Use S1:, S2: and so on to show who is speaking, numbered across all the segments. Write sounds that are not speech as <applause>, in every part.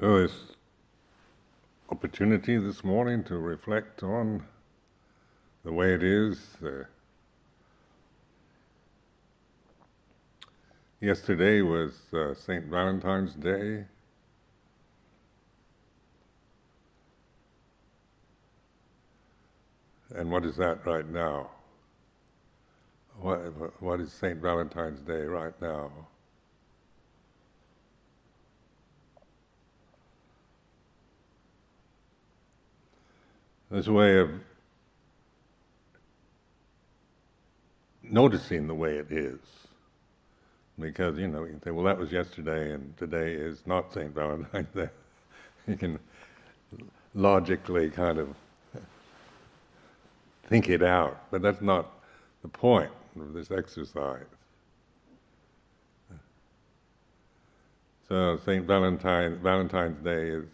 S1: So this opportunity this morning to reflect on the way it is. Uh, yesterday was uh, St. Valentine's Day. And what is that right now? What, what is St. Valentine's Day right now? This way of noticing the way it is. Because, you know, you can say, well, that was yesterday and today is not St. Valentine's <laughs> Day. you can logically kind of think it out, but that's not the point of this exercise. So St. Valentine, Valentine's Day is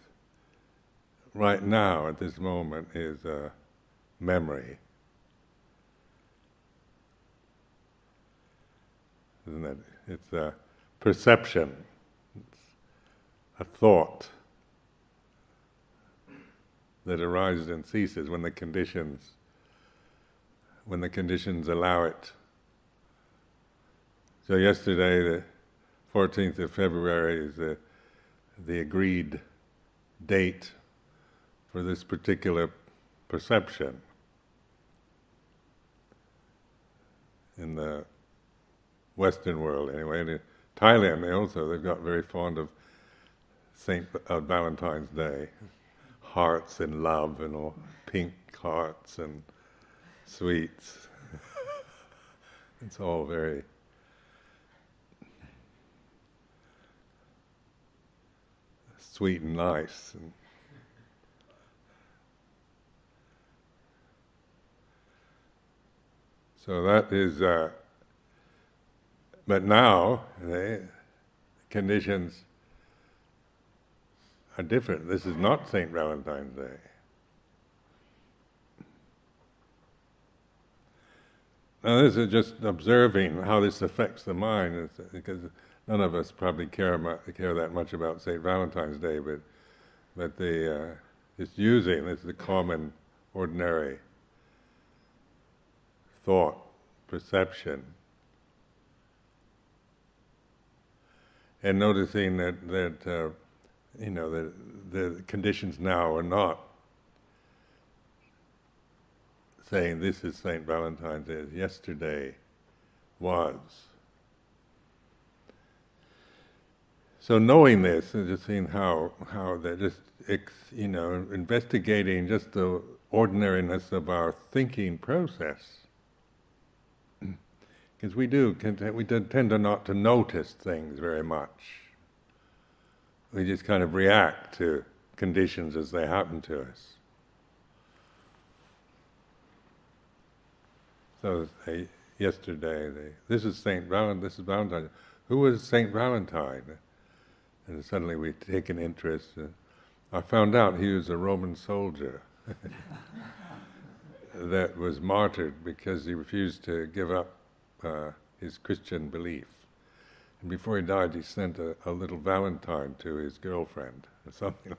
S1: right now at this moment is a memory. Isn't it? It's a perception, it's a thought that arises and ceases when the conditions when the conditions allow it. So yesterday, the 14th of February, is the, the agreed date for this particular perception. In the Western world, anyway. And in Thailand, they also they've got very fond of Saint uh, Valentine's Day, hearts and love and all pink hearts and sweets. <laughs> it's all very sweet and nice. And so that is, uh, but now the conditions are different. This is not St. Valentine's Day. Now, this is just observing how this affects the mind, because none of us probably care about, care that much about St. Valentine's Day, but but the uh, it's using is the common, ordinary thought, perception, and noticing that that uh, you know the the conditions now are not saying this is St. Valentine's Day, yesterday was. So knowing this and just seeing how how that just you know investigating just the ordinariness of our thinking process, because we do we tend to not to notice things very much. We just kind of react to conditions as they happen to us. So they, yesterday, they, this is Saint Valentine. This is Valentine. Who was Saint Valentine? And suddenly we take an interest. Uh, I found out he was a Roman soldier <laughs> that was martyred because he refused to give up uh, his Christian belief. And before he died, he sent a, a little Valentine to his girlfriend, or something,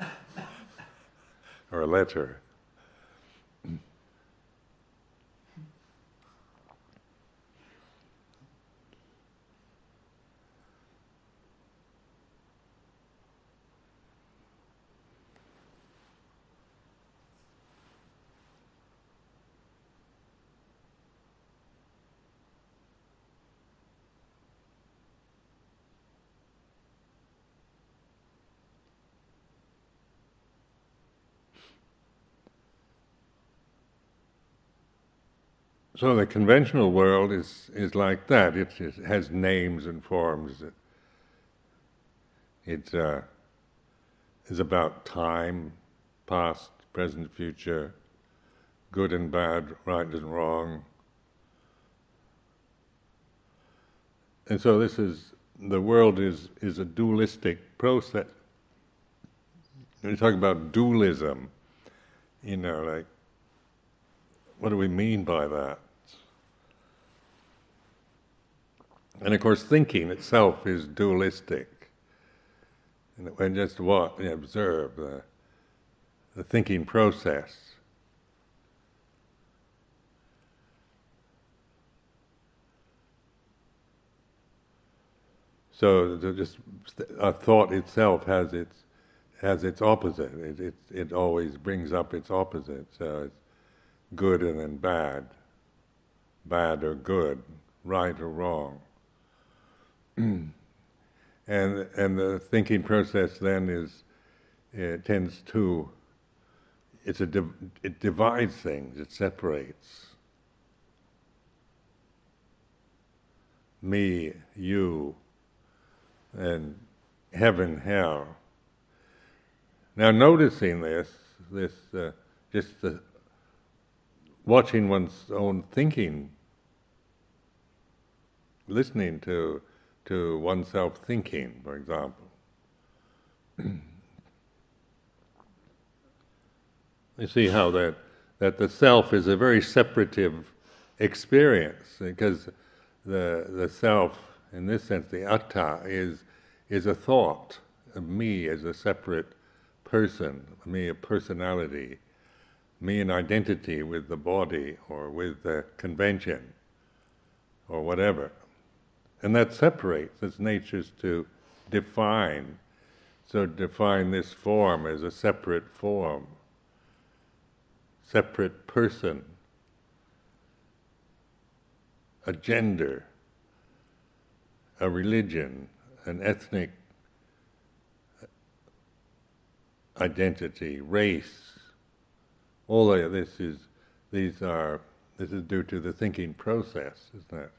S1: <laughs> or a letter. So the conventional world is, is like that. It, it has names and forms. It, uh, is about time, past, present, future, good and bad, right and wrong. And so this is the world is is a dualistic process. You talk about dualism, you know, like what do we mean by that? And of course, thinking itself is dualistic. and just what and observe the, the thinking process. So just a thought itself has its has its opposite. It, it it always brings up its opposite. So it's good and then bad, bad or good, right or wrong. And and the thinking process then is it tends to it's a it divides things it separates. Me you and heaven hell. Now noticing this this uh, just the watching one's own thinking listening to to oneself thinking, for example. <clears throat> you see how that that the self is a very separative experience because the the self, in this sense, the atta is is a thought of me as a separate person, me a personality, me an identity with the body or with the convention or whatever. And that separates, its nature's to define. So define this form as a separate form, separate person, a gender, a religion, an ethnic identity, race. All of this is these are this is due to the thinking process, isn't it?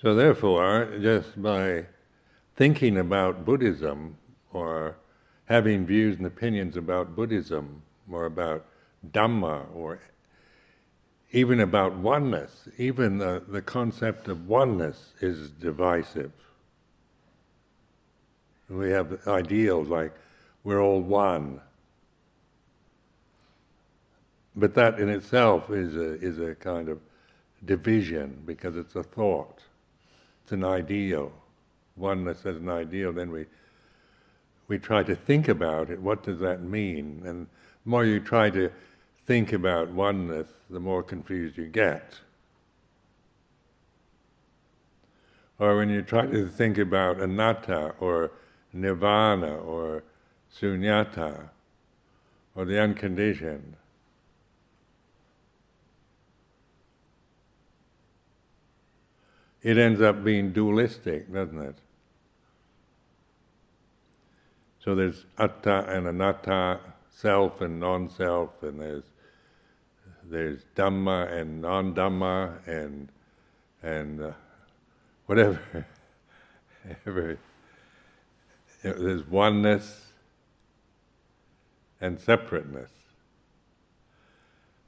S1: So, therefore, just by thinking about Buddhism or having views and opinions about Buddhism or about Dhamma or even about oneness, even the, the concept of oneness is divisive. We have ideals like we're all one. But that in itself is a, is a kind of division because it's a thought it's an ideal, oneness as an ideal, then we we try to think about it. What does that mean? And the more you try to think about oneness, the more confused you get. Or when you try to think about anatta or nirvana or sunyata or the unconditioned, it ends up being dualistic, doesn't it? So there's atta and anatta, self and non-self, and there's there's dhamma and non-dhamma, and and uh, whatever. <laughs> Every, there's oneness and separateness.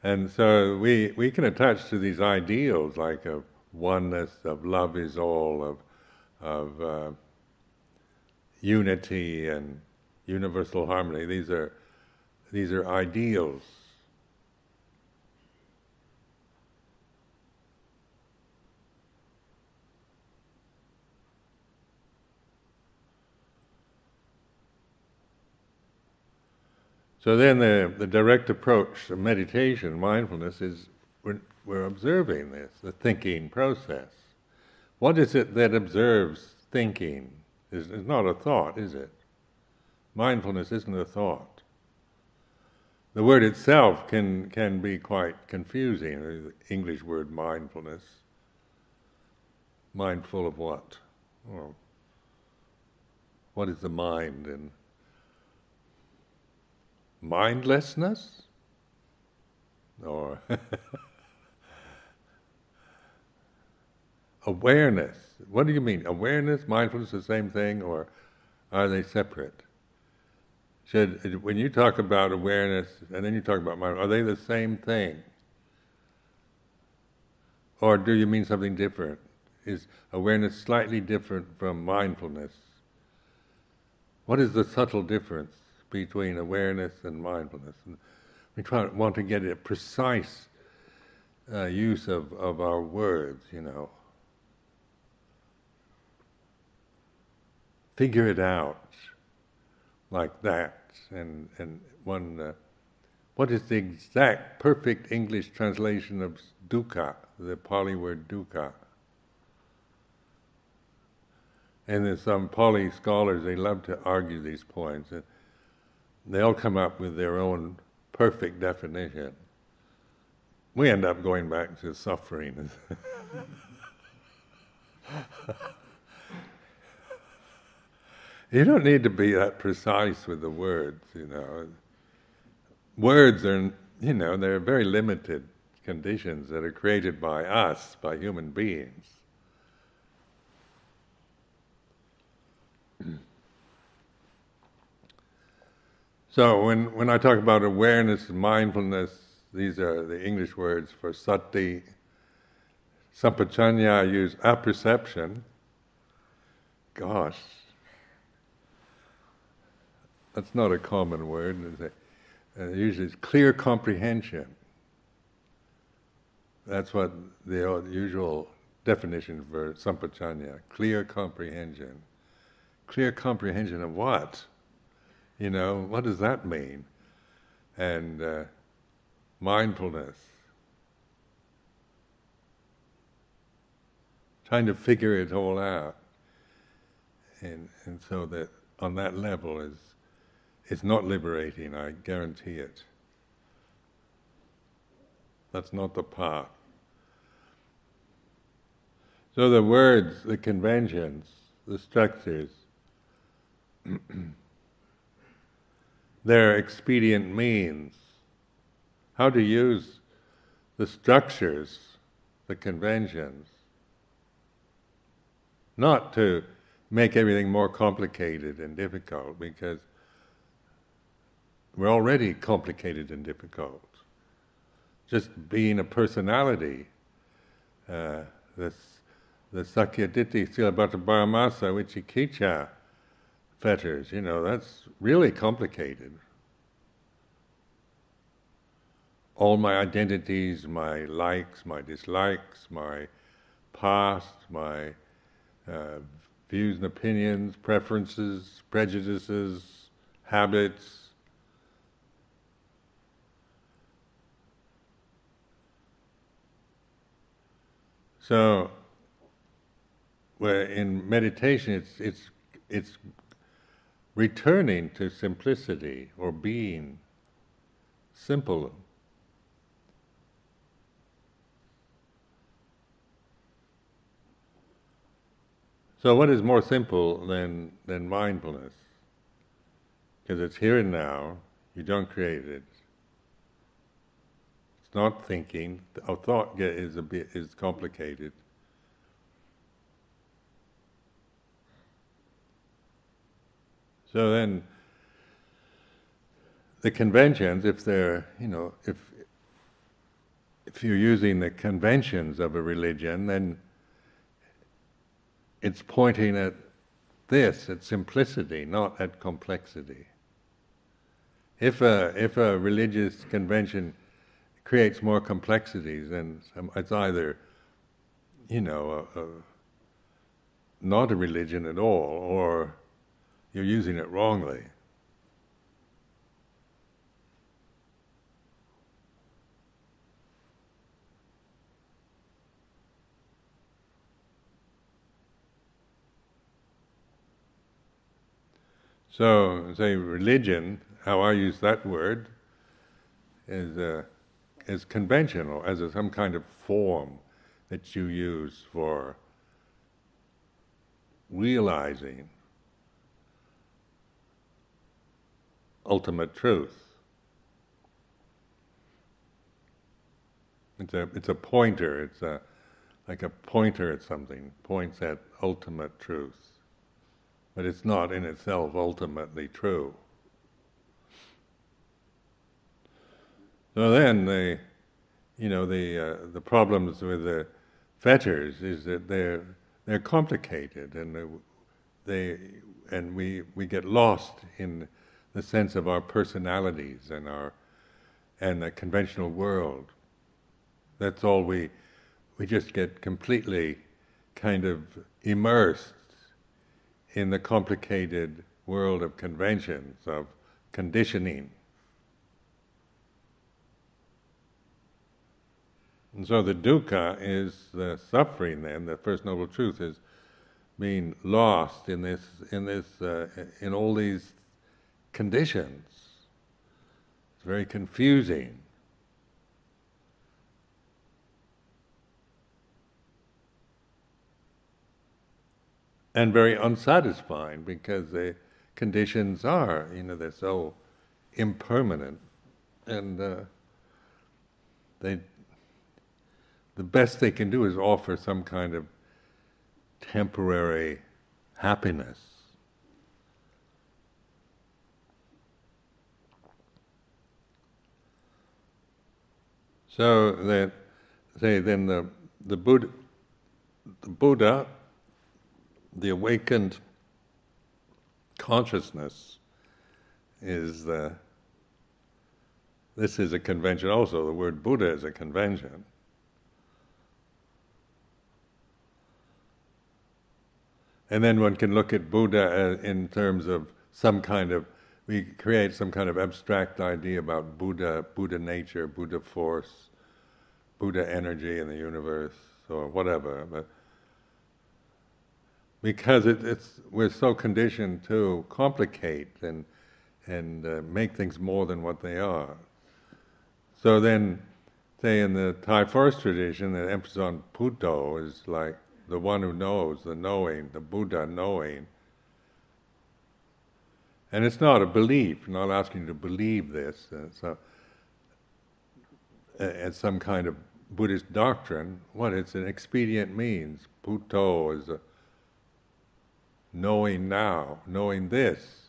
S1: And so we, we can attach to these ideals like of oneness, of love is all, of, of uh, unity and universal harmony. These are, these are ideals. So then the, the direct approach of meditation, mindfulness, is observing this, the thinking process. What is it that observes thinking? It's, not a thought, is it? Mindfulness isn't a thought. The word itself can, can be quite confusing, the English word mindfulness. Mindful of what? Well, what is the mind? And mindlessness? Or <laughs> awareness. What do you mean? Awareness, mindfulness, the same thing, or are they separate? Should when you talk about awareness and then you talk about mindfulness, are they the same thing? Or do you mean something different? Is awareness slightly different from mindfulness? What is the subtle difference between awareness and mindfulness? And we try, want to get a precise uh, use of, of our words, you know. Figure it out like that. And, and one, uh, what is the exact perfect English translation of dukkha, the Pali word dukkha? And there's some Pali scholars, they love to argue these points. And they all come up with their own perfect definition. We end up going back to suffering. <laughs> you don't need to be that precise with the words, you know. Words are, you know, they're very limited conditions that are created by us, by human beings. So when, when I talk about awareness and mindfulness, these are the English words for sati. Sampajanya, I use apperception. Gosh, that's not a common word. Uh, usually it's clear comprehension. That's what the usual definition for sampajanya, clear comprehension. Clear comprehension of what? You know, what does that mean? And uh, mindfulness. Trying to figure it all out. And, and so that on that level is it's not liberating, I guarantee it. That's not the path. So the words, the conventions, the structures, <clears throat> they're expedient means, how to use the structures, the conventions, not to make everything more complicated and difficult because we're already complicated and difficult. Just being a personality, uh, this, the Sakkayaditthi Silabbata Paramasa Vicikiccha fetters. You know, that's really complicated. All my identities, my likes, my dislikes, my past, my uh, views and opinions, preferences, prejudices, habits. So, where in meditation, it's it's it's returning to simplicity or being simple. So, what is more simple than, than mindfulness? Because it's here and now, you don't create it. It's not thinking. Our thought is a bit is complicated. So then, the conventions, if they're, you know, if if you're using the conventions of a religion, then it's pointing at this, at simplicity, not at complexity. If a if a religious convention creates more complexities, and it's either, you know, a, a, not a religion at all, or you're using it wrongly. So, say religion, how I use that word, is, uh, is conventional, as a, some kind of form that you use for realizing ultimate truth. It's a it's a pointer. It's a like a pointer at something points at ultimate truth, but it's not in itself ultimately true. So then the you know the uh, the problems with the fetters is that they're they're complicated and they and we we get lost in the sense of our personalities and our and the conventional world. That's all we, we just get completely kind of immersed in the complicated world of conventions, of conditioning. And so the dukkha is the suffering. Then the first noble truth is being lost in this, in this, uh, in all these conditions. It's very confusing. And very unsatisfying because the conditions are, you know, they're so impermanent and uh, they the best they can do is offer some kind of temporary happiness. So that say then the the Buddha, the Buddha, the awakened consciousness is the this is a convention also the word Buddha is a convention And then one can look at Buddha uh, in terms of some kind of, we create some kind of abstract idea about Buddha, Buddha nature, Buddha force, Buddha energy in the universe, or whatever. But because it, it's we're so conditioned to complicate and and uh, make things more than what they are. So then, say in the Thai forest tradition, the emphasis on Buddho is like the one who knows, the knowing, the Buddha knowing. And it's not a belief, not asking you to believe this. Uh, uh, as, a, it's some kind of Buddhist doctrine. What? It's an expedient means. Buddho is knowing now, knowing this.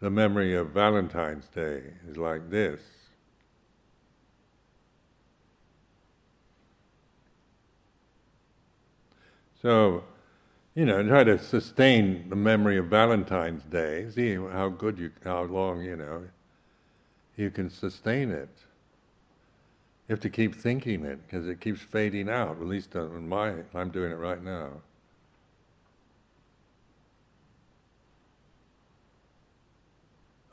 S1: The memory of Valentine's Day is like this. So, you know, try to sustain the memory of Valentine's Day. See how good you, how long, you know, you can sustain it. You have to keep thinking it because it keeps fading out. At least in my, I'm doing it right now.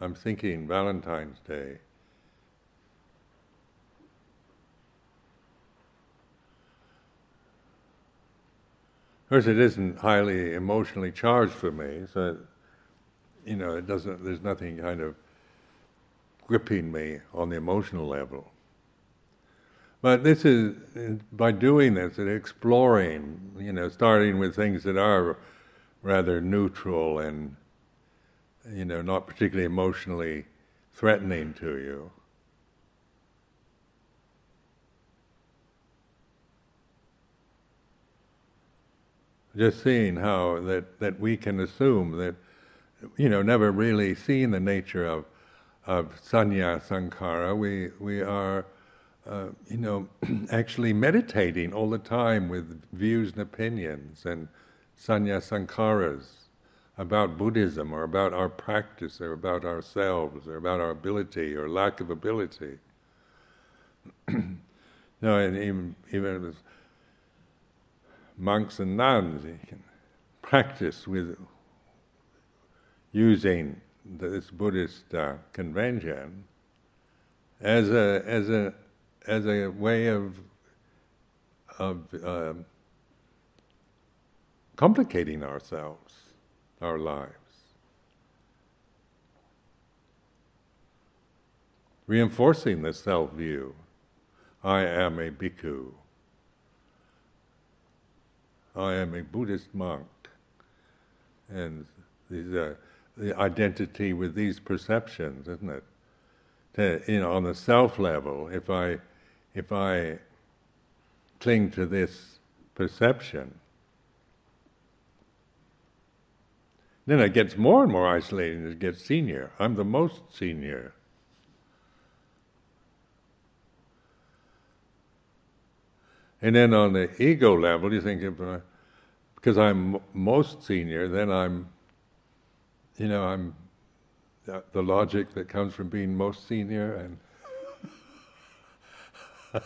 S1: I'm thinking Valentine's Day. Of course, it isn't highly emotionally charged for me, so you know, it doesn't. There's nothing kind of gripping me on the emotional level. But this is by doing this and exploring, you know, starting with things that are rather neutral and you know, not particularly emotionally threatening to you. Just seeing how that, that we can assume that, you know, never really seeing the nature of, of sanya sankhara, we, we are, uh, you know, <clears throat> actually meditating all the time with views and opinions and sanya sankharas about Buddhism or about our practice or about ourselves or about our ability or lack of ability. <clears throat> no, and even, even with monks and nuns, you can practice with using this Buddhist uh, convention as a as a as a way of of uh, complicating ourselves our lives. Reinforcing the self view I am a bhikkhu. I am a Buddhist monk. And these, uh, the identity with these perceptions, isn't it? To, you know, on the self level, if I, if I cling to this perception, Then it gets more and more isolating as it gets senior. I'm the most senior. And then on the ego level, you think if uh, because I'm most senior, then I'm you know, I'm the, logic that comes from being most senior and <laughs>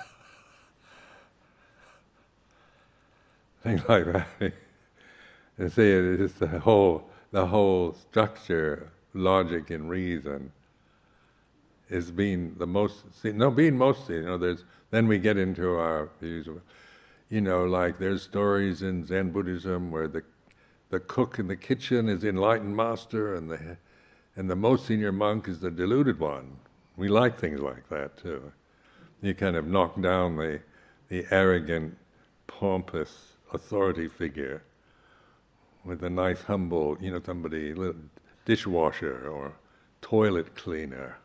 S1: things like that. <laughs> and see, it is the whole the whole structure, logic, and reason is being the most. No, being most. You know, there's then we get into our views of, you know, like there's stories in Zen Buddhism where the the cook in the kitchen is the enlightened master, and the and the most senior monk is the deluded one. We like things like that too. You kind of knock down the the arrogant, pompous authority figure with a nice, humble, you know, somebody, little dishwasher or toilet cleaner.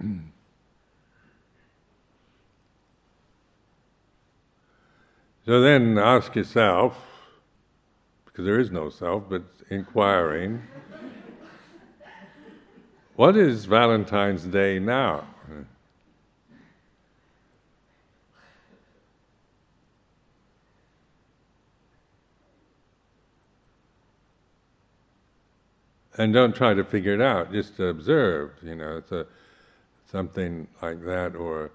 S1: <clears throat> so then ask yourself, because there is no self, but inquiring, <laughs> what is Valentine's Day now? And don't try to figure it out. Just observe. You know, it's a something like that, or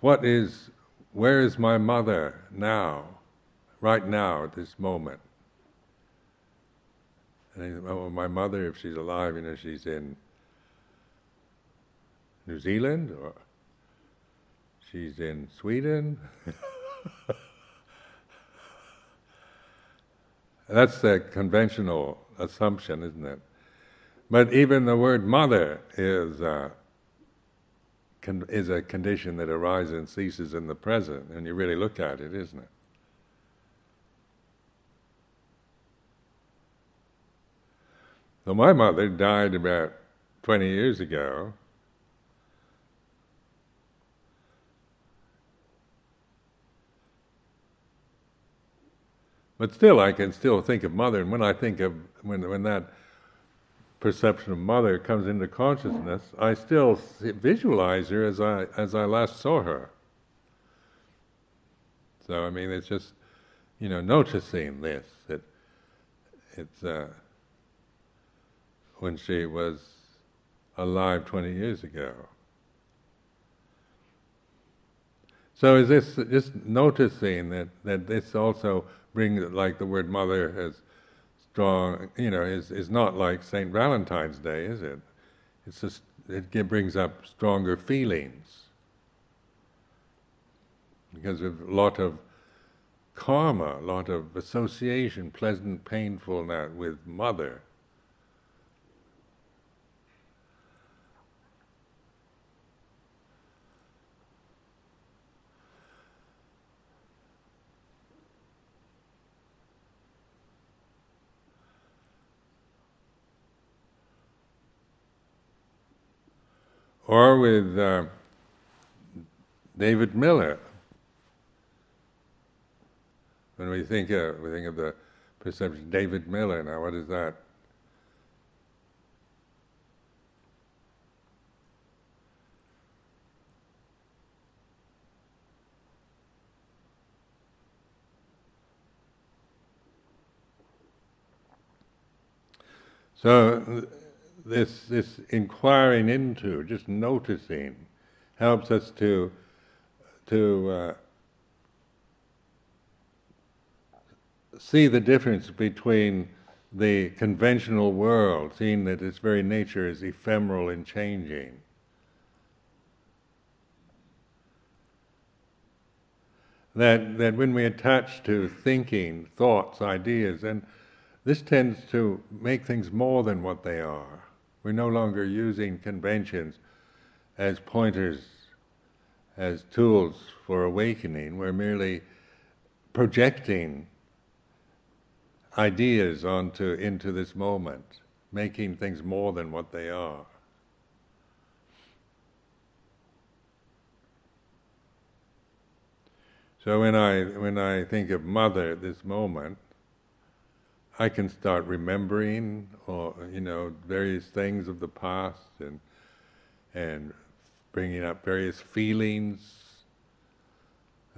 S1: what is, where is my mother now, right now at this moment? And oh, my mother, if she's alive, you know, she's in New Zealand or she's in Sweden. <laughs> That's the conventional assumption, isn't it? But even the word mother is uh, con- is a condition that arises and ceases in the present, and you really look at it, isn't it? So my mother died about 20 years ago, But still, I can still think of mother, and when I think of when when that perception of mother comes into consciousness, I still visualize her as I as I last saw her. So I mean, it's just you know noticing this that it's uh, when she was alive 20 years ago. So is this just noticing that that this also bring like the word mother as strong, you know, is is not like Saint Valentine's Day, is it? It's just it brings up stronger feelings because of a lot of karma, a lot of association, pleasant, painful that with mother. Or with uh, David Miller. When we think of, we think of the perception, David Miller. Now, what is that? So this this inquiring into, just noticing, helps us to to uh, see the difference between the conventional world, seeing that its very nature is ephemeral and changing. That, that when we attach to thinking, thoughts, ideas, and this tends to make things more than what they are. We're no longer using conventions as pointers, as tools for awakening. We're merely projecting ideas onto into this moment, making things more than what they are. So when I when I think of mother at this moment, I can start remembering, or you know, various things of the past, and and bringing up various feelings,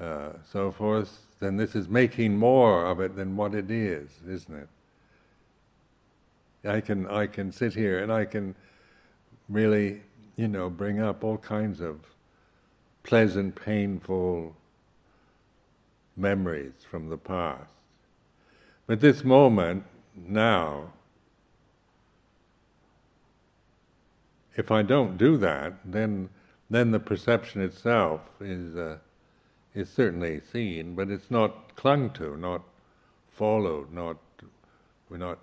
S1: uh, so forth, then this is making more of it than what it is, isn't it? I can I can sit here and I can really, you know, bring up all kinds of pleasant, painful memories from the past. But this moment now, if I don't do that, then then the perception itself is uh, is certainly seen, but it's not clung to, not followed, not we're not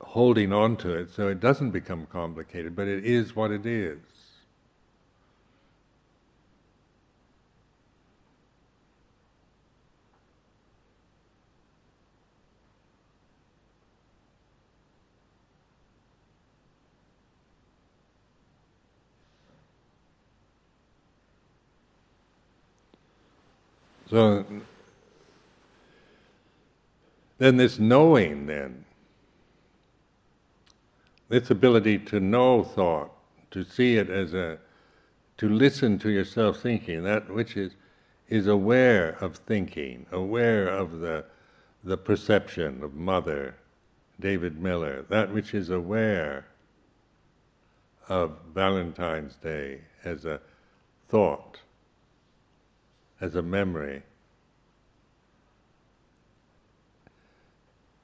S1: holding on to it, so it doesn't become complicated, but it is what it is. So then this knowing then, this ability to know thought, to see it as a, to listen to yourself thinking, that which is, is aware of thinking, aware of the, the perception of mother, David Miller, that which is aware of Valentine's Day as a thought as a memory.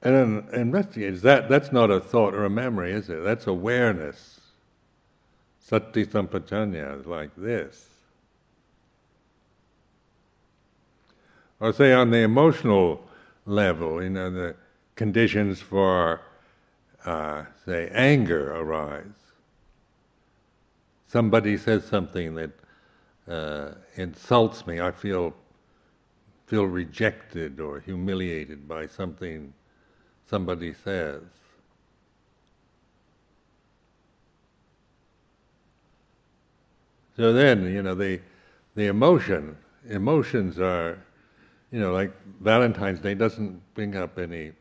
S1: And investigate is that that's not a thought or a memory, is it? That's awareness. Sati sampajanya is like this. Or say on the emotional level, you know, the conditions for, uh, say, anger arise. Somebody says something that uh, insults me, I feel feel rejected or humiliated by something somebody says. So then, you know, the the emotion emotions are, you know, like Valentine's Day doesn't bring up any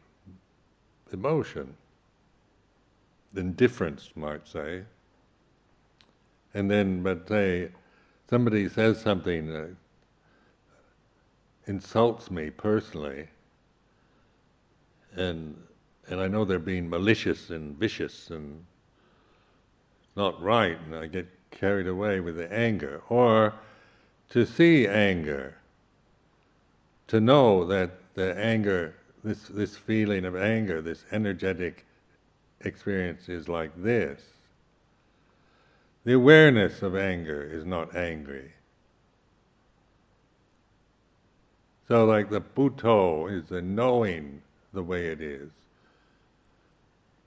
S1: emotion. Indifference, might say. And then, but say, somebody says something that insults me personally, and and I know they're being malicious and vicious and not right, and I get carried away with the anger, or to see anger, to know that the anger, this this feeling of anger, this energetic experience is like this the awareness of anger is not angry. So, like the Buddho is the knowing the way it is.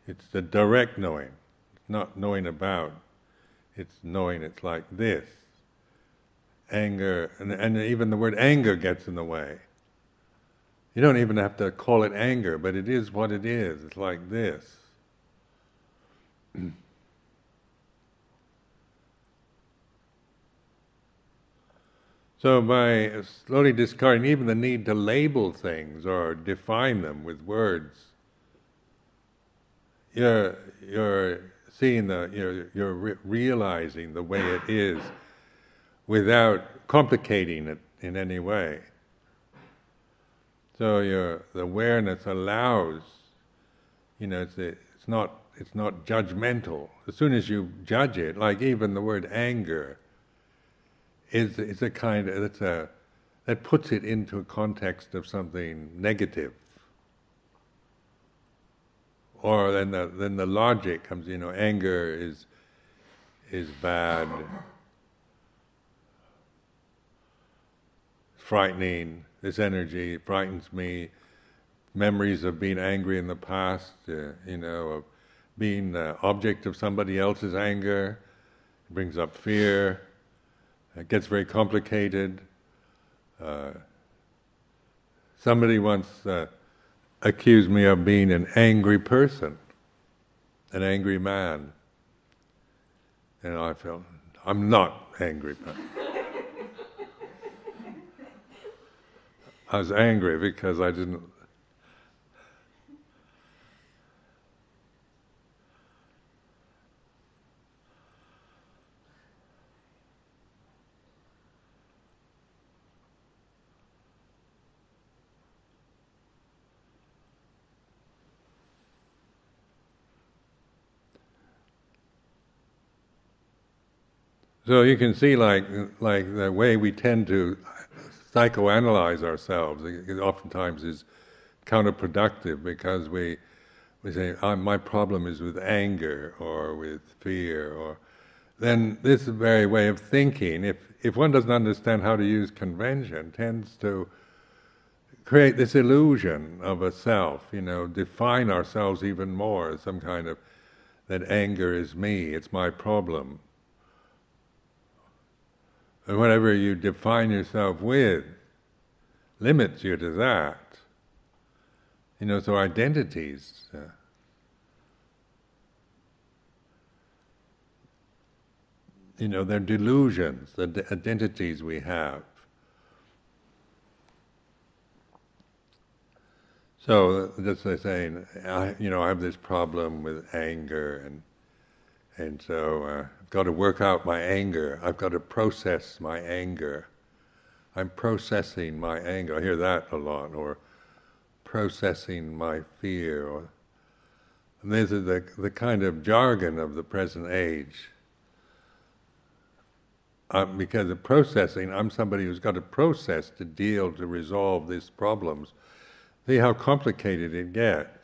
S1: It's the direct knowing, it's not knowing about. It's knowing it's like this. Anger, and, and even the word anger gets in the way. You don't even have to call it anger, but it is what it is. It's like this. <clears throat> So by slowly discarding even the need to label things or define them with words, you're you're seeing the you're you're re- realizing the way it is without complicating it in any way. So your the awareness allows, you know, it's it's not it's not judgmental. As soon as you judge it, like even the word anger is is a kind of it's a that puts it into a context of something negative. Or then the then the logic comes, you know, anger is is bad, frightening. This energy frightens me. Memories of being angry in the past, uh, you know, of being the object of somebody else's anger, brings up fear it gets very complicated. Uh, somebody once uh, accused me of being an angry person, an angry man. And I felt, I'm not angry. <laughs> I was angry because I didn't So you can see, like, like the way we tend to psychoanalyze ourselves, it oftentimes is counterproductive because we we say, oh, "My problem is with anger or with fear," or then this very way of thinking, if if one doesn't understand how to use convention, tends to create this illusion of a self. You know, define ourselves even more as some kind of that anger is me, it's my problem. And whatever you define yourself with limits you to that. You know, so identities. Uh, you know, they're delusions, the d- identities we have. So just like saying, I, you know, I have this problem with anger, and and so uh, I've got to work out my anger. I've got to process my anger. I'm processing my anger. I hear that a lot, or processing my fear. Or, and this is the the kind of jargon of the present age. Uh, because of processing, I'm somebody who's got to process to deal to resolve these problems See how complicated it gets.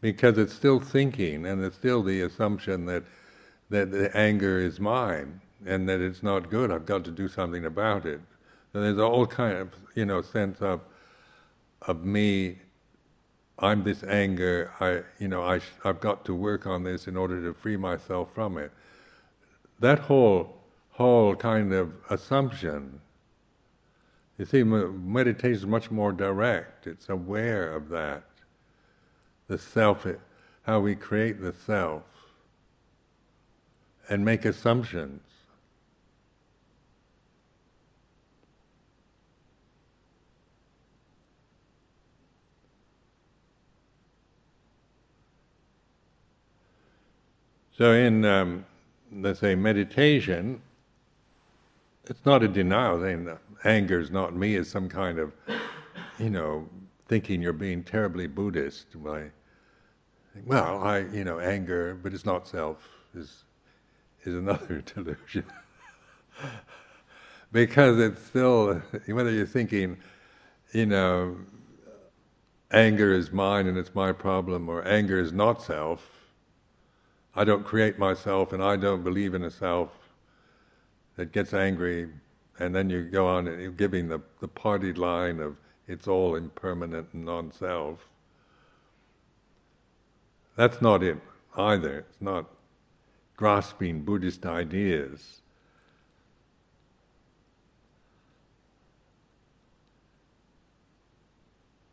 S1: Because it's still thinking, and it's still the assumption that that the anger is mine and that it's not good. I've got to do something about it. So there's all kind of you know sense of of me. I'm this anger. I you know I I've got to work on this in order to free myself from it that whole whole kind of assumption. You see, meditation is much more direct. It's aware of that, the self, how we create the self, and make assumptions. So in um, let's say, meditation, it's not a denial that anger is not me, is some kind of, you know, thinking you're being terribly Buddhist by, well, I, you know, anger, but it's not self, is, is another <laughs> delusion. because it's still, whether you're thinking, you know, anger is mine and it's my problem, or anger is not self, I don't create myself and I don't believe in a self that gets angry, and then you go on giving the, the party line of it's all impermanent and non self. That's not it either. It's not grasping Buddhist ideas.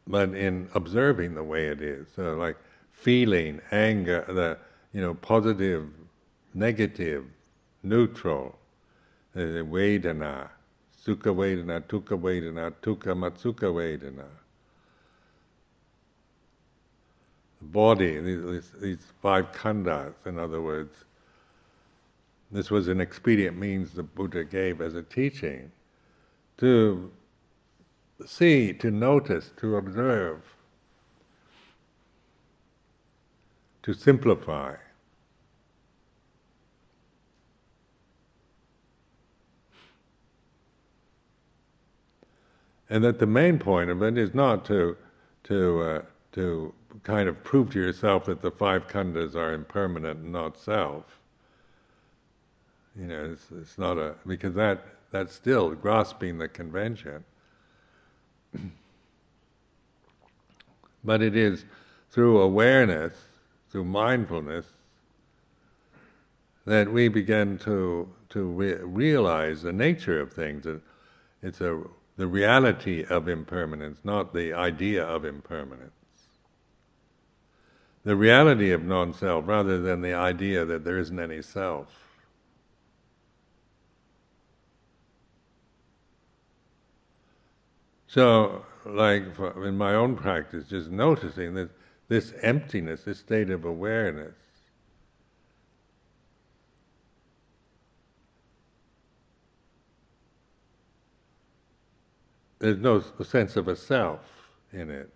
S1: But in observing the way it is, so like feeling anger, the you know, positive, negative, neutral, uh, Vedana, Sukha Vedana, Dukkha Vedana, Dukkha Matsukha Vedana. The body, these, these five khandhas, in other words, this was an expedient means the Buddha gave as a teaching to see, to notice, to observe to simplify. And that the main point of it is not to to uh, to kind of prove to yourself that the five khandhas are impermanent and not self. You know, it's, it's not a because that that's still grasping the convention. <clears throat> but it is through awareness through mindfulness that we begin to to re- realize the nature of things. It's a the reality of impermanence, not the idea of impermanence. The reality of non-self, rather than the idea that there isn't any self. So, like in my own practice, just noticing that this emptiness, this state of awareness. There's no sense of a self in it.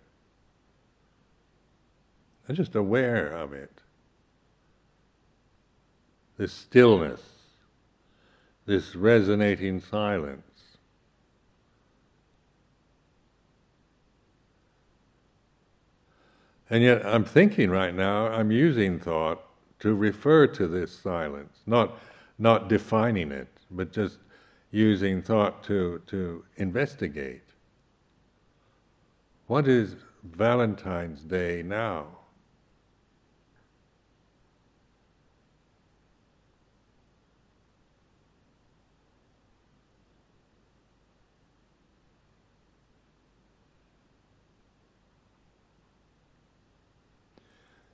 S1: I'm just aware of it. This stillness, this resonating silence. And yet, I'm thinking right now, I'm using thought to refer to this silence, not, not defining it, but just using thought to, to investigate. What is Valentine's Day now?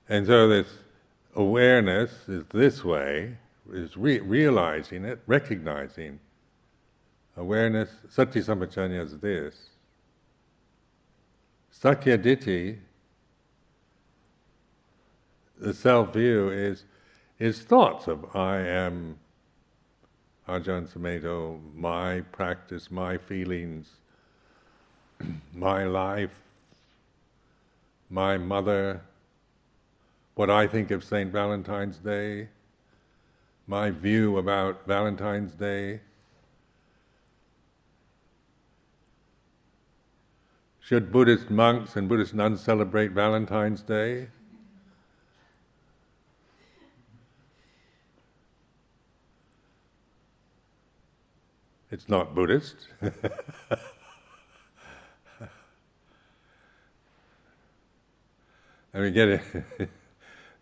S1: And so this awareness is this way, is re- realizing it, recognizing awareness. Sati sampajanya is this. Sakkayaditthi, the self view, is, is thoughts of I am Ajahn Sumedho, my practice, my feelings, <clears throat> my life, my mother, what I think of St. Valentine's Day, my view about Valentine's Day. Should Buddhist monks and Buddhist nuns celebrate Valentine's Day? It's not Buddhist. <laughs> and we get it. <laughs>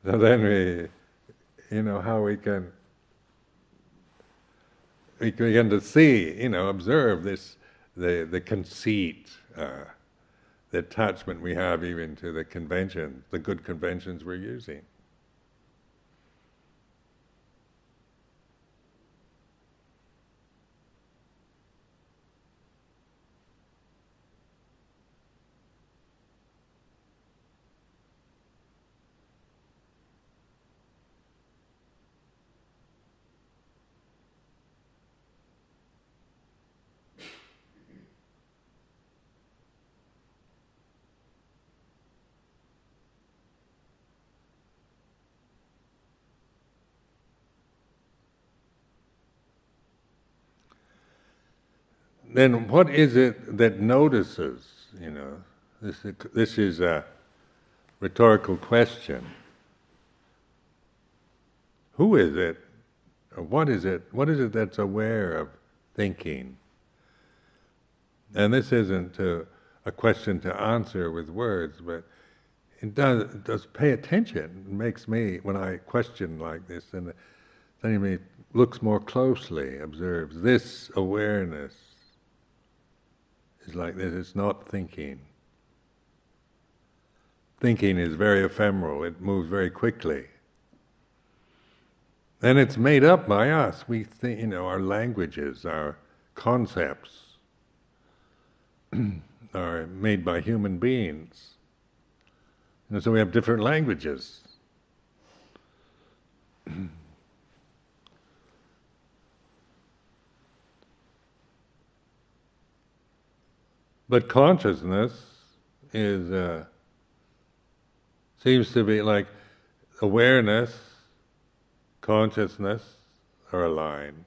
S1: <laughs> So then we, you know, how we can, we begin to see, you know, observe this, the, the conceit, uh, the attachment we have even to the conventions, the good conventions we're using. Then what is it that notices? You know, this this is a rhetorical question. Who is it, what is it? What is it that's aware of thinking? And this isn't a, a question to answer with words, but it does, it does pay attention. It makes me, when I question like this, and uh, then he looks more closely, observes this awareness is like this it's not thinking. Thinking is very ephemeral, it moves very quickly. And it's made up by us. We think, you know, our languages, our concepts <clears throat> are made by human beings. And so we have different languages. <clears throat> But consciousness is uh, seems to be like awareness, consciousness are aligned.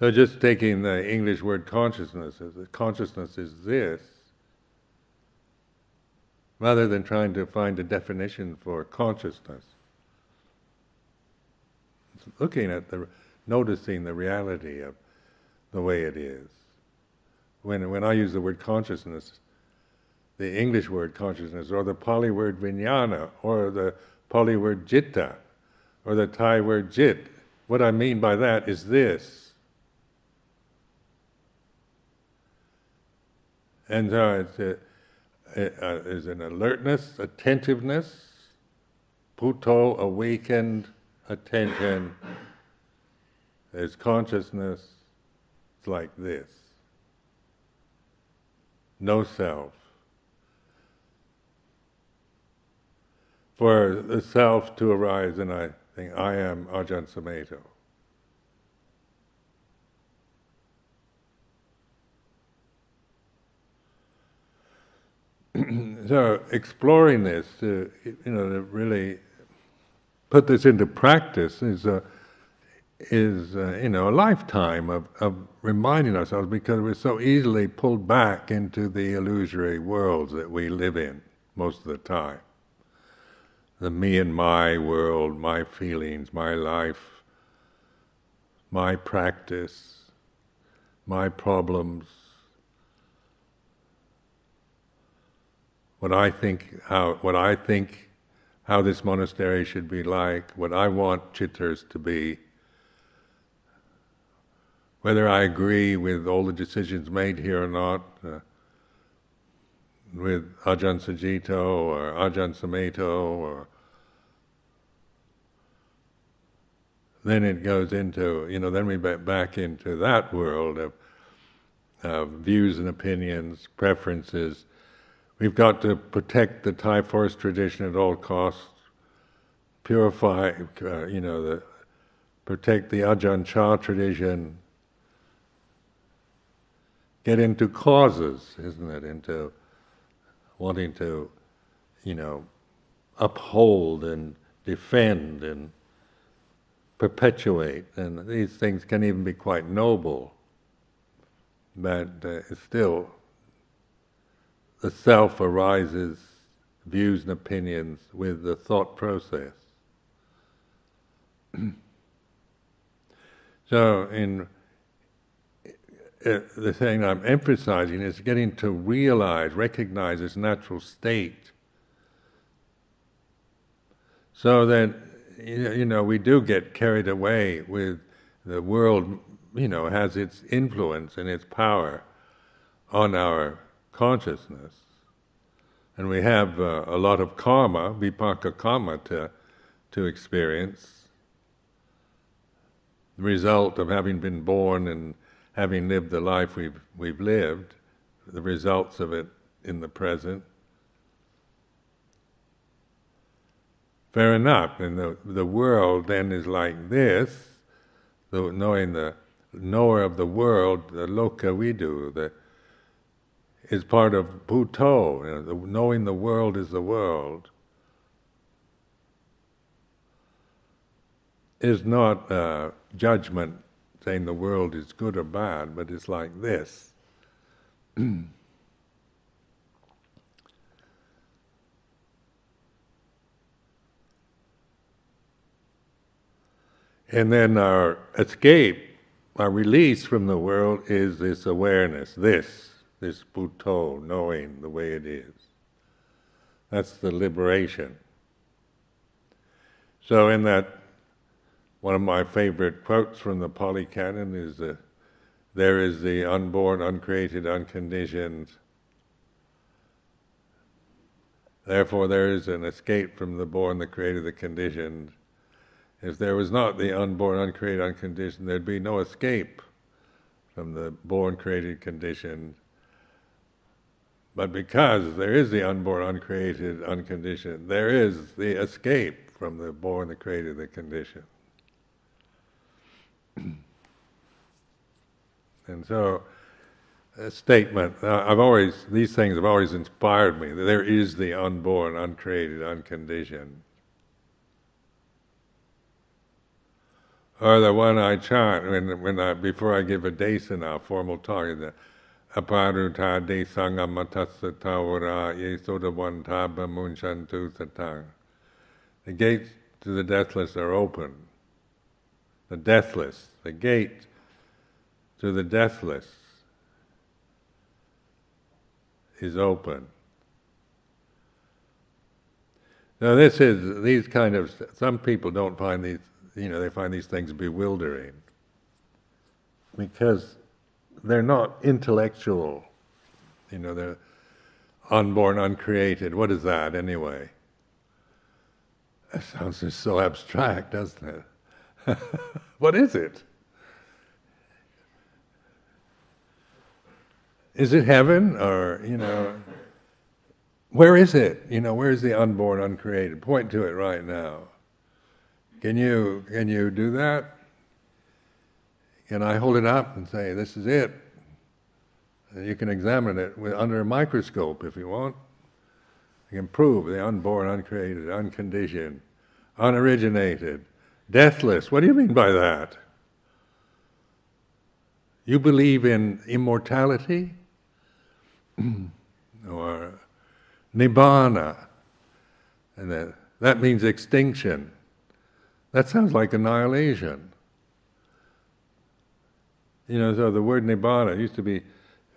S1: So just taking the English word consciousness as consciousness is this, rather than trying to find a definition for consciousness looking at the, noticing the reality of the way it is. When, when I use the word consciousness, the English word consciousness, or the Pali word vijnana, or the Pali word citta, or the Thai word jit, what I mean by that is this. And so it's a, a, a, is an alertness, attentiveness, Buddho, awakened attention, there's consciousness, it's like this no self. For the self to arise, and I think I am Ajahn Sumedho. <clears throat> so exploring this, to, you know, to really put this into practice is a is uh, you know a lifetime of, of reminding ourselves because we're so easily pulled back into the illusory worlds that we live in most of the time. The me and my world, my feelings, my life, my practice, my problems, what I think how what I think how this monastery should be like, what I want Chithurst to be, whether I agree with all the decisions made here or not, uh, with Ajahn Sucitto or Ajahn Sumedho or then it goes into, you know, then we back into that world of, of views and opinions, preferences, We've got to protect the Thai forest tradition at all costs, purify, uh, you know, the, protect the Ajahn Chah tradition, get into causes, isn't it? Into wanting to, you know, uphold and defend and perpetuate. And these things can even be quite noble, but uh, still the self arises, views and opinions with the thought process. <clears throat> so, in uh, the thing I'm emphasizing is getting to realize, recognize this natural state, so that you know we do get carried away with the world. You know, has its influence and its power on our consciousness. And we have uh, a lot of karma, vipaka karma, to, to experience. The result of having been born and having lived the life we've, we've lived, the results of it in the present. Fair enough, and the, the world then is like this, the, knowing the knower of the world, the lokavidu, the is part of Buddho, you know, the, knowing the world is the world, is not uh, judgment saying the world is good or bad, but it's like this. <clears throat> and then our escape, our release from the world is this awareness, this this Buddho, knowing the way it is. That's the liberation. So, in that, one of my favorite quotes from the Pali Canon is that there is the unborn, uncreated, unconditioned. Therefore, there is an escape from the born, the created, the conditioned. If there was not the unborn, uncreated, unconditioned, there'd be no escape from the born, created, conditioned. But because there is the unborn, uncreated, unconditioned, there is the escape from the born, the created, the conditioned. <clears throat> and so, a statement, uh, I've always, these things have always inspired me. There is the unborn, uncreated, unconditioned. Or the one I chant when, when I, before I give a desana, formal talk, aparuta de sangamatassatawara yesodavanta munchantu satang. The gates to the deathless are open. The deathless, the gate to the deathless is open. Now this is these kind of some people don't find these you know they find these things bewildering because they're not intellectual. You know, they're unborn, uncreated. What is that anyway? That sounds just so abstract, doesn't it? <laughs> what is it? Is it heaven or, you know, where is it? You know, where is the unborn, uncreated? Point to it right now. Can you can you do that? Can I hold it up and say, this is it? You can examine it with, under a microscope if you want. You can prove the unborn, uncreated, unconditioned, unoriginated, deathless. What do you mean by that? You believe in immortality? <clears throat> or nibbana? And that, that means extinction. That sounds like annihilation. You know, so the word nibbana used to be,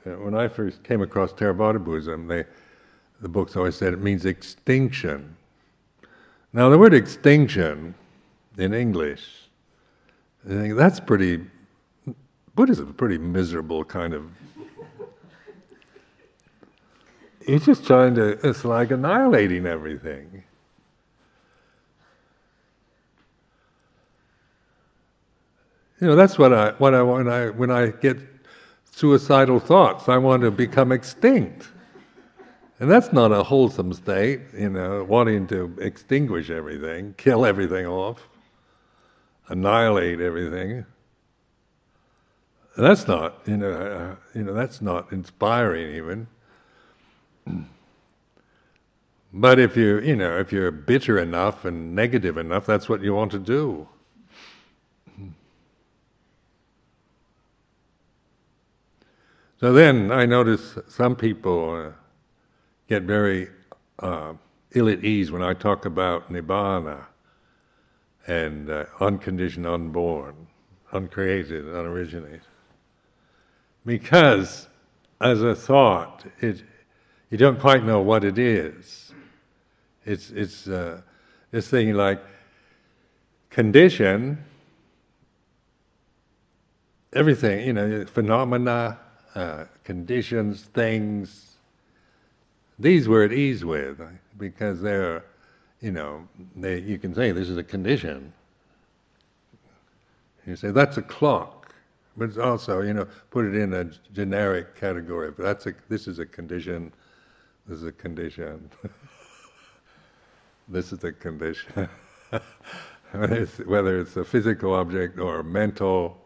S1: uh, when I first came across Theravada Buddhism, they, the books always said it means extinction. Now, the word extinction in English, I think that's pretty, Buddhism is a pretty miserable kind of. He's just trying to, it's like annihilating everything. You know, that's what I, what I, when I, when I get suicidal thoughts, I want to become extinct. And that's not a wholesome state, you know, wanting to extinguish everything, kill everything off, annihilate everything. That's not, you know, uh, you know, that's not inspiring even. But if you, you know, if you're bitter enough and negative enough, that's what you want to do. So then I notice some people uh, get very uh, ill at ease when I talk about nibbana and uh, unconditioned, unborn, uncreated, unoriginated. Because as a thought, it, you don't quite know what it is. It's, it's uh, this thing like condition, everything, you know, phenomena, uh, conditions, things, these we're at ease with because they're, you know, they, you can say this is a condition. You say that's a clock, but it's also, you know, put it in a generic category. But that's a, this is a condition. This is a condition. <laughs> this is a condition. <laughs> whether, it's, whether it's a physical object or a mental,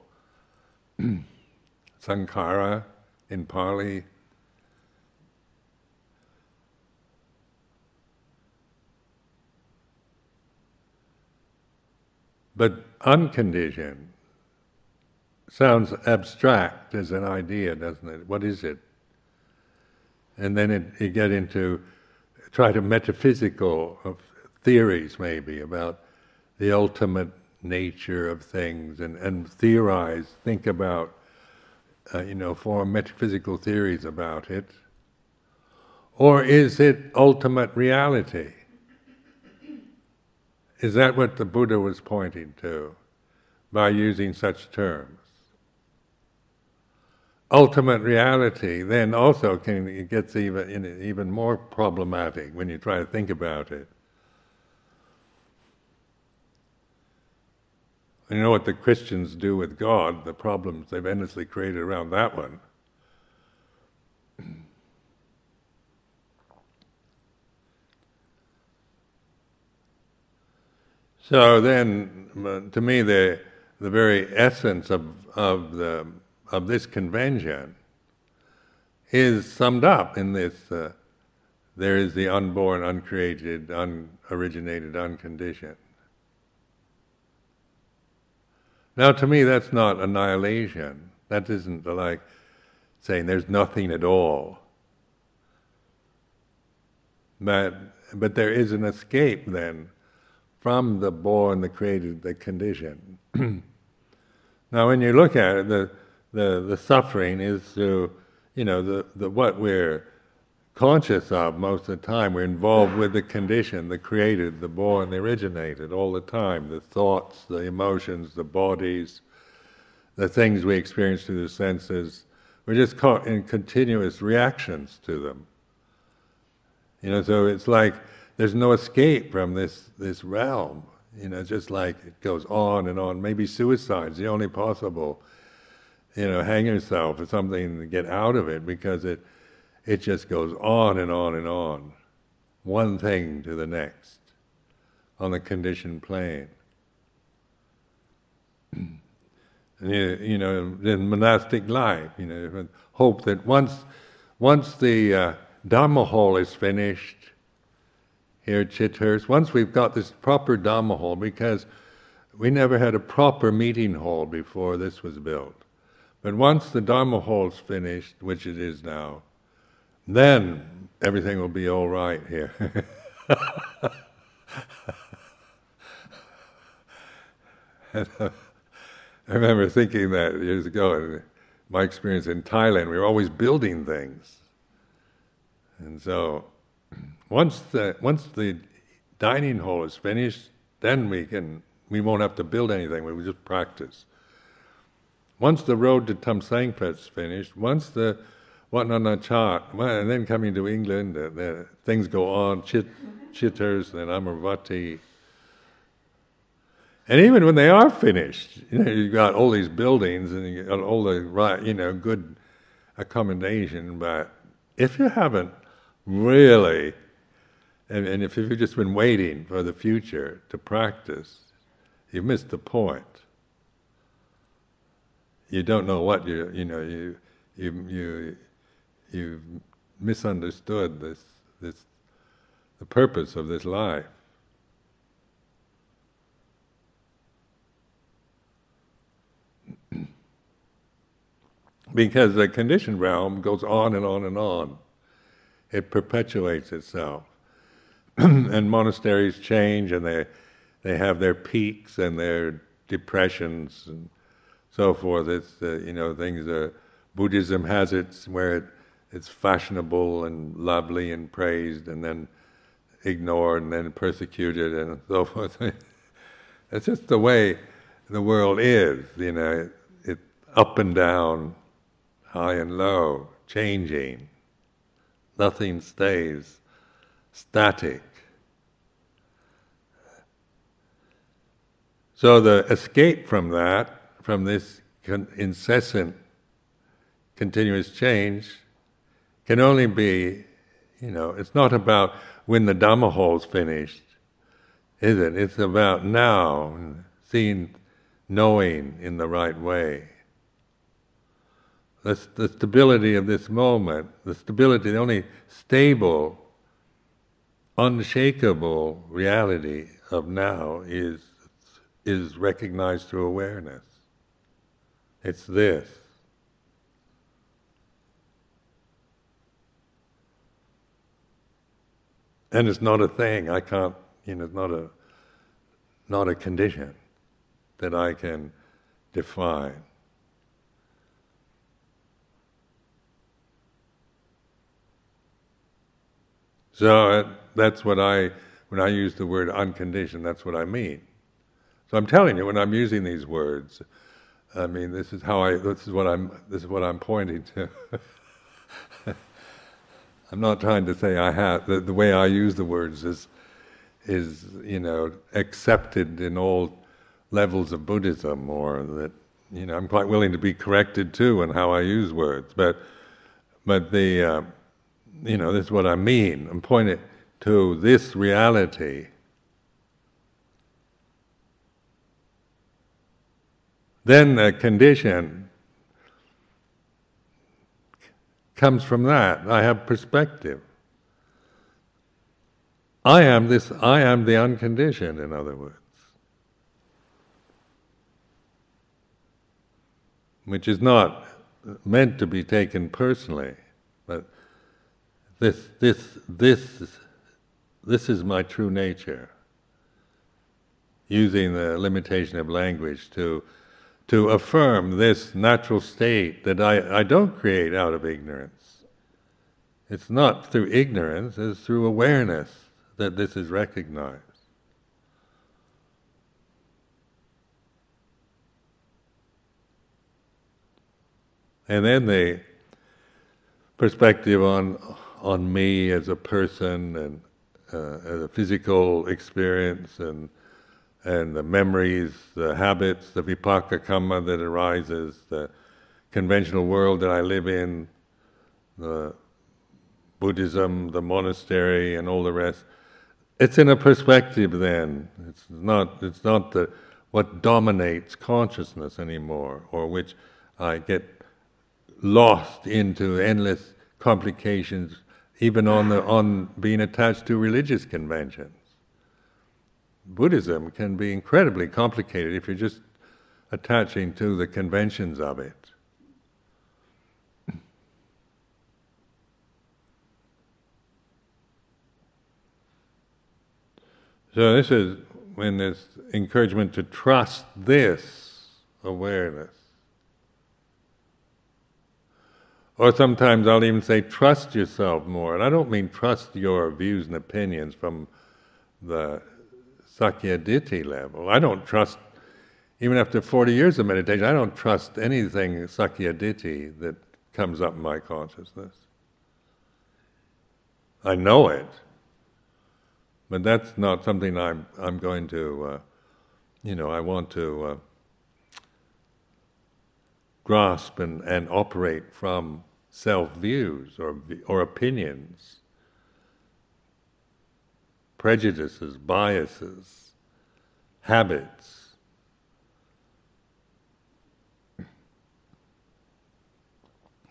S1: <clears throat> sankhara, in Pali. But unconditioned sounds abstract as an idea, doesn't it? What is it? And then it, you get into try to metaphysical of theories maybe about the ultimate nature of things and, and theorize, think about uh, you know, form metaphysical theories about it? Or is it ultimate reality? Is that what the Buddha was pointing to by using such terms? Ultimate reality then also can it gets even even more problematic when you try to think about it. You know what the Christians do with God, the problems they've endlessly created around that one. So then, to me, the the very essence of of the of this convention is summed up in this: uh, there is the unborn, uncreated, unoriginated, unconditioned. Now, to me, that's not annihilation. That isn't like saying there's nothing at all. But, but there is an escape then from the born, the created, the condition. <clears throat> now, when you look at it, the, the, the suffering is to, you know, the, the what we're conscious of most of the time. We're involved with the condition, the created, the born, the originated all the time. The thoughts, the emotions, the bodies, the things we experience through the senses. We're just caught in continuous reactions to them. You know, so it's like there's no escape from this, this realm. You know, just like it goes on and on. Maybe suicide's the only possible, you know, hang yourself or something to get out of it because it it just goes on and on and on, one thing to the next, on the conditioned plane. <clears throat> and you, you know, in monastic life, you know, hope that once, once the uh, hall is finished, here at Chithurst. Once we've got this proper Dhamma hall, because we never had a proper meeting hall before this was built. But once the Dharma hall's finished, which it is now, then everything will be all right here. <laughs> I remember thinking that years ago, in my experience in Thailand, we were always building things. And so, once the, once the dining hall is finished, then we can we won't have to build anything. We will just practice. Once the road to is finished, once the Wat Nanachat, and then coming to England, uh, the, things go on, Chit, Chithurst and Amaravati. And even when they are finished, you know, you've got all these buildings and you got all the right, you know, good accommodation, but if you haven't really, and, and if you've just been waiting for the future to practice, you've missed the point. You don't know what you you know you you you you've misunderstood this this the purpose of this life. <clears throat> because the conditioned realm goes on and on and on. It perpetuates itself. <clears throat> and monasteries change and they they have their peaks and their depressions and so forth. It's uh, you know things. Uh, Buddhism has its where it, it's fashionable and lovely and praised, and then ignored and then persecuted and so <laughs> forth. it's just the way the world is. You know, it, it up and down, high and low, changing. Nothing stays static. So the escape from that, from this con- incessant, continuous change, can only be, you know, it's not about when the Dhamma hall's finished, is it? It's about now, seeing, knowing in the right way. The, the stability of this moment, the stability, the only stable, unshakable reality of now is is recognized through awareness. It's this. And it's not a thing. I can't, you know, it's not a, not a condition that I can define. So uh, that's what I, when I use the word unconditioned, that's what I mean. So I'm telling you, when I'm using these words, I mean, this is how I. This is what I'm. This is what I'm pointing to. <laughs> I'm not trying to say I have the, the way I use the words is is you know accepted in all levels of Buddhism, or that you know I'm quite willing to be corrected too in how I use words. But but the uh, you know this is what I mean. I'm pointing to this reality then the condition comes from that. I have perspective. I am this, I am the unconditioned, in other words. Which is not meant to be taken personally, but this, this, this, this is my true nature. Using the limitation of language to to affirm this natural state that I, I don't create out of ignorance. It's not through ignorance, it's through awareness that this is recognized. And then the perspective on on me as a person and uh, as a physical experience and and the memories, the habits, the vipaka karma that arises, the conventional world that I live in, the Buddhism, the monastery, and all the rest. It's in a perspective then. It's not. It's not the what dominates consciousness anymore, or which I get lost into endless complications, even on the on being attached to religious conventions. Buddhism can be incredibly complicated if you're just attaching to the conventions of it. So this is when there's encouragement to trust this awareness. Or sometimes I'll even say, trust yourself more. And I don't mean trust your views and opinions from the Sakkayaditthi level. I don't trust, even after 40 years of meditation, I don't trust anything Sakkayaditthi that comes up in my consciousness. I know it, but that's not something I'm, I'm going to, uh, you know, I want to uh, grasp and, and operate from self views or, or opinions, prejudices, biases, habits.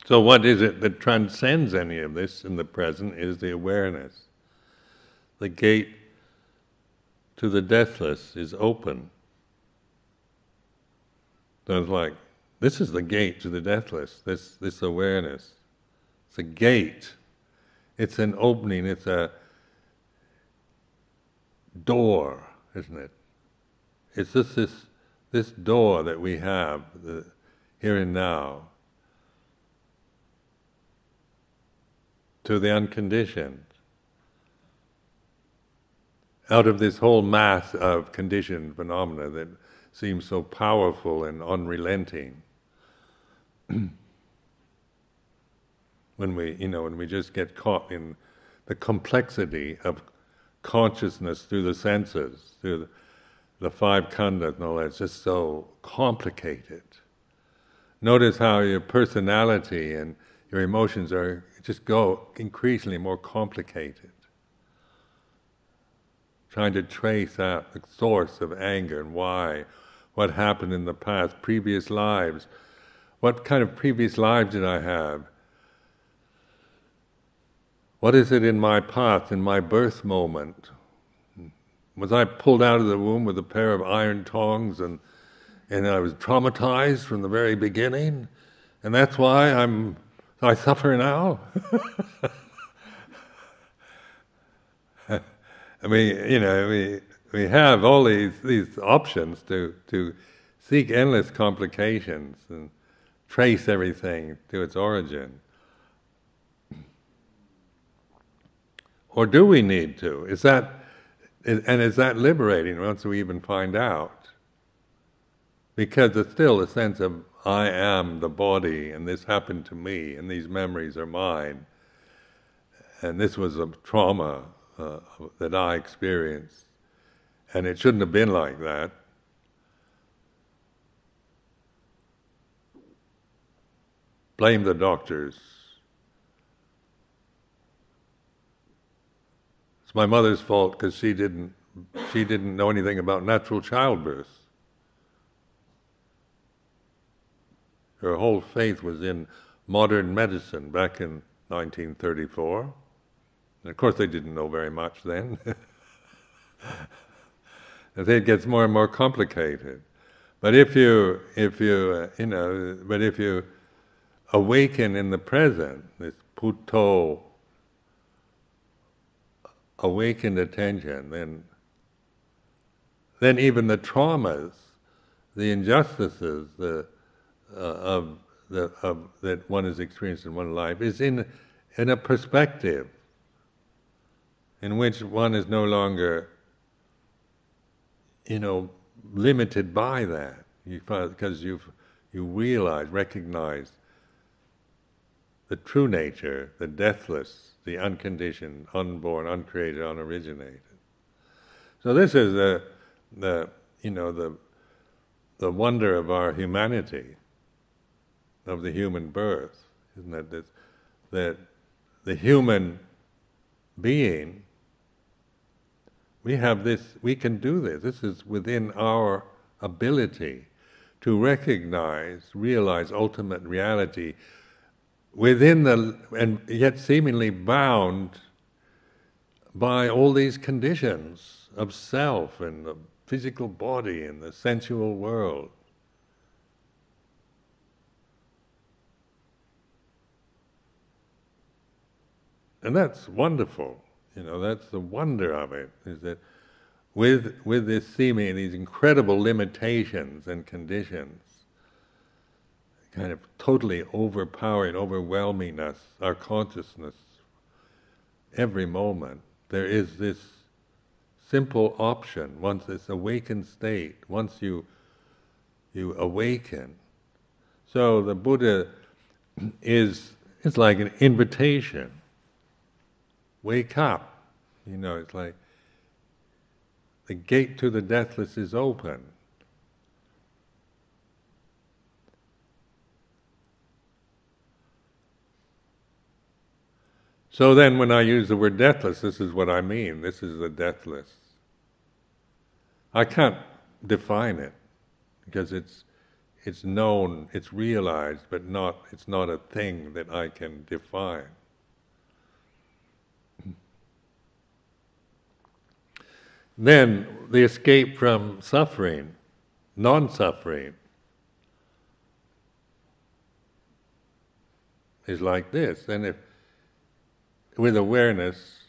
S1: So, what is it that transcends any of this in the present is the awareness. The gate to the deathless is open. So it's like this is the gate to the deathless, this, this awareness. It's a gate. It's an opening, it's a door, isn't it? It's just this, this door that we have, the here and now, to the unconditioned. Out of this whole mass of conditioned phenomena that seems so powerful and unrelenting. <clears throat> when we, you know, when we just get caught in the complexity of consciousness through the senses, through the, the five khandhas and all that, it's just so complicated. Notice how your personality and your emotions are just go increasingly more complicated. Trying to trace out the source of anger and why, what happened in the past, previous lives, what kind of previous lives did I have? What is it in my path, in my birth moment? Was I pulled out of the womb with a pair of iron tongs and, and I was traumatized from the very beginning? And that's why I'm, I suffer now? <laughs> I mean, you know, we, we have all these, these options to, to seek endless complications and trace everything to its origin. Or do we need to? Is that, and is that liberating once we even find out? Because it's still a sense of, I am the body, and this happened to me, and these memories are mine, and this was a trauma uh, that I experienced, and it shouldn't have been like that. blame the doctors. My mother's fault because she didn't she didn't know anything about natural childbirth. Her whole faith was in modern medicine back in 1934. And of course, they didn't know very much then. <laughs> it gets more and more complicated. But if you, if you, uh, you know, but if you awaken in the present, this Buddho, awakened attention, then, then even the traumas, the injustices the, uh, of, the, of, that one has experienced in one life is in, in a perspective in which one is no longer, you know, limited by that. Because you've you realize, recognize the true nature, the deathless, the unconditioned, unborn, uncreated, unoriginated. So this is the, the you know the the wonder of our humanity, of the human birth, isn't it? That, that the human being, we have this, we can do this. This is within our ability to recognize, realize ultimate reality within the, and yet seemingly bound by all these conditions of self and the physical body and the sensual world. And that's wonderful. You know, that's the wonder of it, is that with, with this seeming, these incredible limitations and conditions, kind of totally overpowering, overwhelming us, our consciousness, every moment, there is this simple option, once this awakened state, once you you awaken. So the Buddha <clears throat> is it's like an invitation. Wake up. You know, it's like the gate to the deathless is open. So then, when I use the word deathless, this is what I mean. This is the deathless. I can't define it because it's it's known, it's realized, but not it's not a thing that I can define. Then the escape from suffering, non-suffering, is like this. And if with awareness,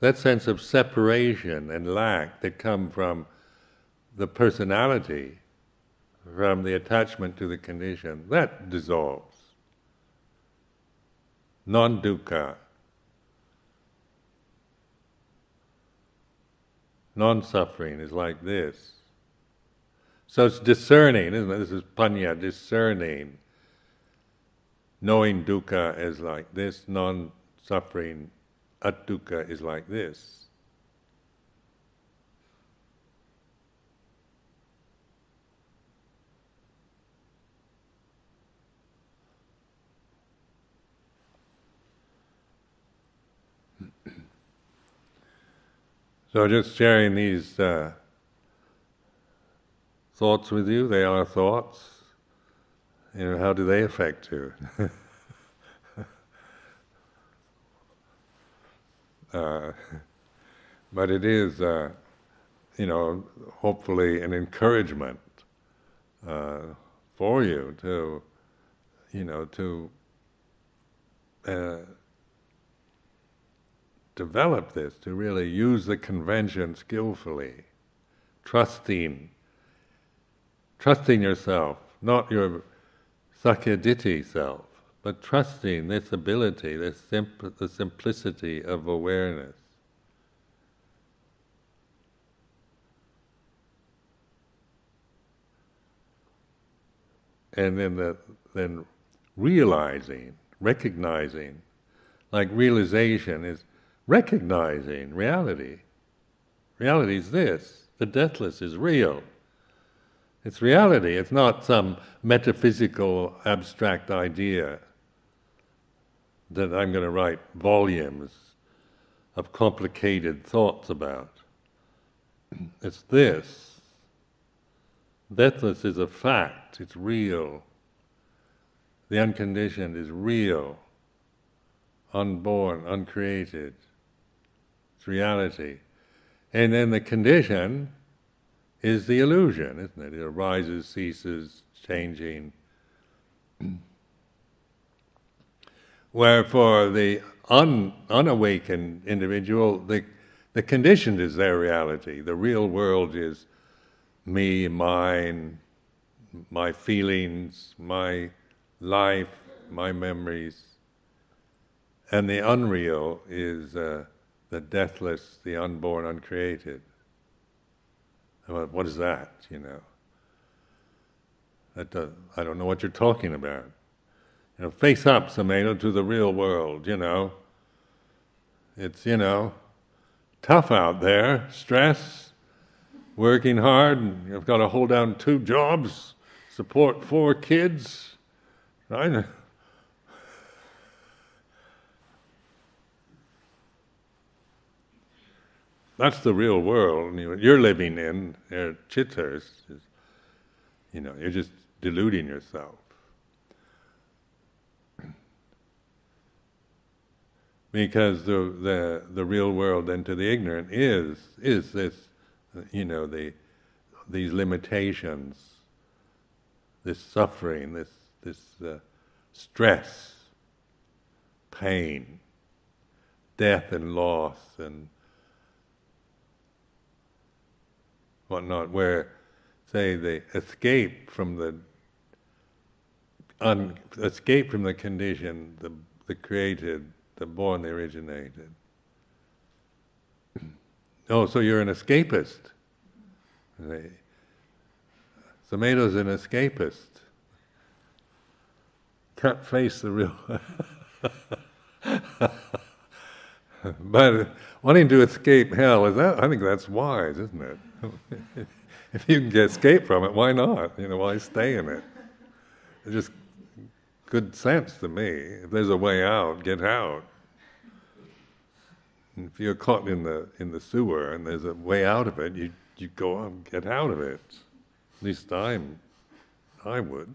S1: that sense of separation and lack that come from the personality, from the attachment to the condition, that dissolves. Non dukkha. Non suffering is like this. So it's discerning, isn't it? This is panya, discerning knowing dukkha is like this, non suffering at-dukkha is like this. So, just sharing these uh, thoughts with you, they are thoughts. You know, how do they affect you? <laughs> uh, but it is, uh, you know, hopefully an encouragement uh, for you to, you know, to uh, develop this, to really use the convention skillfully, trusting, trusting yourself, not your Sakkayaditthi self, but trusting this ability, this the simplicity of awareness. And then the, then realizing, recognizing, like realization is recognizing reality. Reality is this: the deathless is real. It's reality, it's not some metaphysical abstract idea that I'm going to write volumes of complicated thoughts about. It's this. Deathless is a fact, it's real. The unconditioned is real, unborn, uncreated. It's reality. And then the condition is the illusion, isn't it? It arises, ceases, changing. Wherefore, the un, unawakened individual, the, the conditioned is their reality. The real world is me, mine, my feelings, my life, my memories. And the unreal is uh, the deathless, the unborn, uncreated. What is that? You know, that does, I don't know what you're talking about. You know, face up, Sumedho, to the real world. You know, it's you know tough out there, stress, working hard, and you've got to hold down two jobs, support four kids, right? that's the real world you're living in uh, at Is, you know, you're just deluding yourself. Because the, the, the real world and to the ignorant is, is this, you know, the, these limitations, this suffering, this, this uh, stress, pain, death and loss and whatnot, where say the escape from the un, escape from the condition, the the created, the born, the originated. oh, so you're an escapist. Sumedho's an escapist. Can't face the real. <laughs> <laughs> but wanting to escape hell is that? I think that's wise, isn't it? <laughs> if you can get escape from it, why not? You know, why stay in it? It's just good sense to me. If there's a way out, get out. If you're caught in the in the sewer and there's a way out of it, you you go on, get out of it. At least I'm, I would.